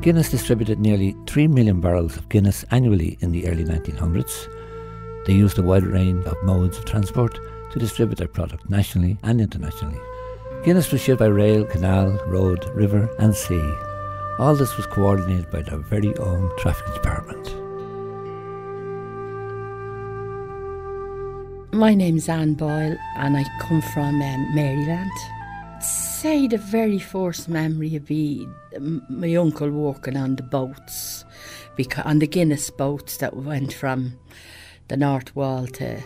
Guinness distributed nearly 3 million barrels of Guinness annually in the early 1900s. They used a wide range of modes of transport to distribute their product nationally and internationally. Guinness was shipped by rail, canal, road, river, and sea. All this was coordinated by their very own traffic department. My name's Anne Boyle, and I come from um, Maryland. Say the very first memory of be my uncle working on the boats, because on the Guinness boats that went from the North Wall to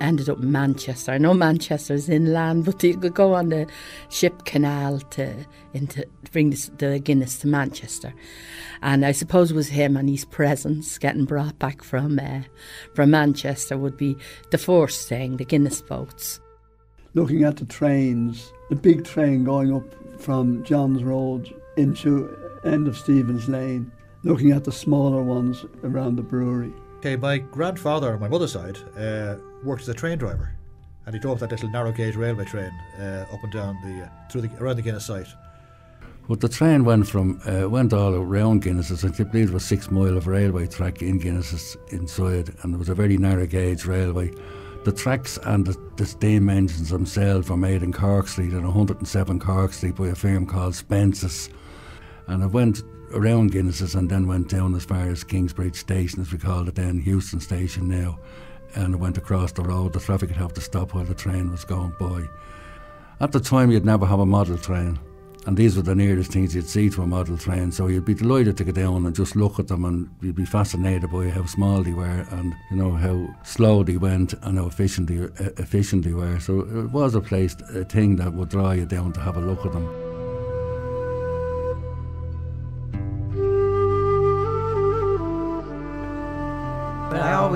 ended up in Manchester. I know Manchester's inland, but you could go on the ship canal to into bring this, the Guinness to Manchester. And I suppose it was him and his presence getting brought back from uh, from Manchester would be the first thing, the Guinness boats. Looking at the trains, the big train going up from John's Road into end of Steevens' Lane, looking at the smaller ones around the brewery. Okay, my grandfather on my mother's side uh, worked as a train driver, and he drove that little narrow gauge railway train uh, up and down the uh, through the around the Guinness site. But the train went from uh, went all around Guinness's. I believe it was six mile of railway track in Guinness's inside, and it was a very narrow gauge railway. The tracks and the, the steam engines themselves were made in Cork Street in 107 Cork Street by a firm called Spence's, and it went around Guinness's and then went down as far as Kingsbridge Station, as we call it then, Heuston Station now, and it went across the road. The traffic have to stop while the train was going by. At the time, you'd never have a model train, and these were the nearest things you'd see to a model train. So you'd be delighted to get down and just look at them, and you'd be fascinated by how small they were, and you know how slow they went, and how efficient they, uh, efficient they were. So it was a place, a thing that would draw you down to have a look at them.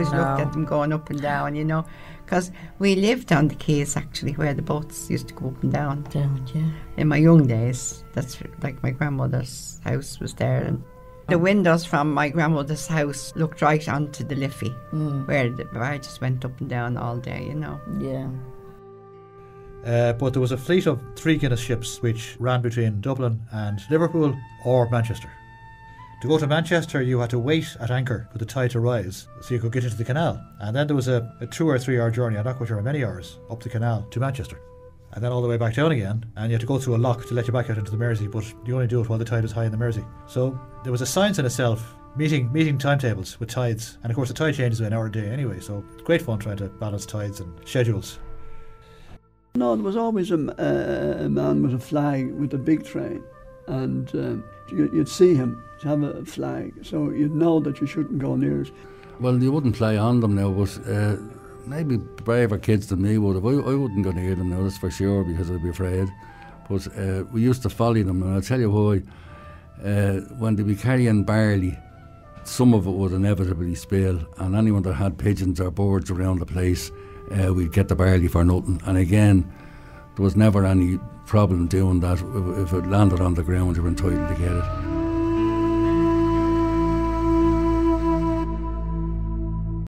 Always no. looked at them going up and down, you know, because we lived on the quays actually where the boats used to go up and down. Down, yeah. In my young days, that's like my grandmother's house was there, and the windows from my grandmother's house looked right onto the Liffey, mm. where, the, where I just went up and down all day, you know. Yeah. Uh, but there was a fleet of three Guinness ships which ran between Dublin and Liverpool or Manchester. To go to Manchester, you had to wait at anchor for the tide to rise so you could get into the canal. And then there was a, a two or three hour journey, I'm not quite sure how many hours, up the canal to Manchester. And then all the way back down again, and you had to go through a lock to let you back out into the Mersey, but you only do it while the tide is high in the Mersey. So there was a science in itself, meeting meeting timetables with tides. And of course, the tide changes an hour a day anyway, so it's great fun trying to balance tides and schedules. No, there was always a, uh, a man with a flag with a big train, and um, you'd see him have a flag, so you'd know that you shouldn't go near it. Well, you wouldn't play on them now, but uh, maybe braver kids than me would have. I, I wouldn't go near them now, that's for sure, because I'd be afraid. But uh, we used to follow them, and I'll tell you why. Uh, when they be carrying barley, some of it would inevitably spill, and anyone that had pigeons or birds around the place, uh, we'd get the barley for nothing. And again, there was never any problem doing that. If it landed on the ground, you were entitled to get it.